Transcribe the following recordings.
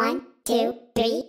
One, two, three,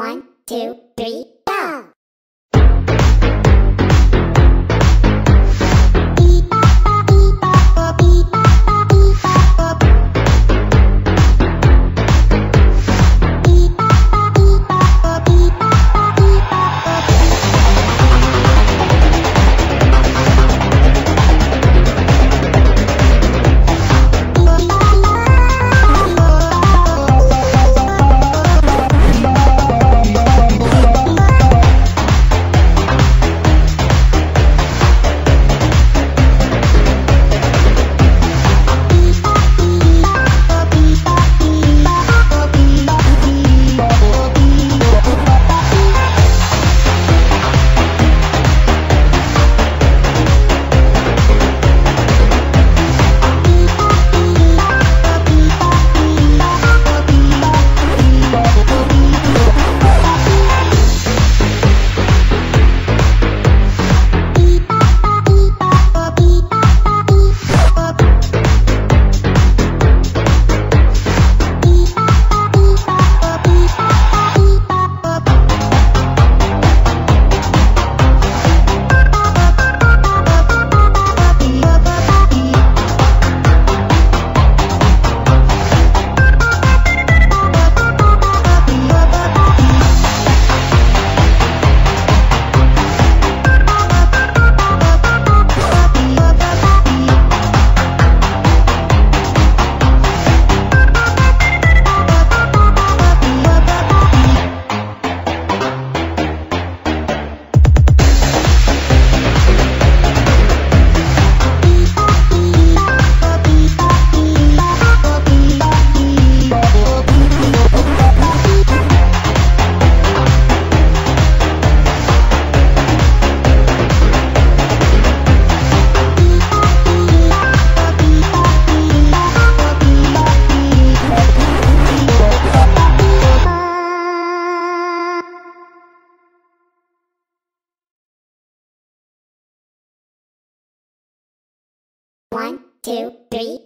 One, two, three, One, two, three,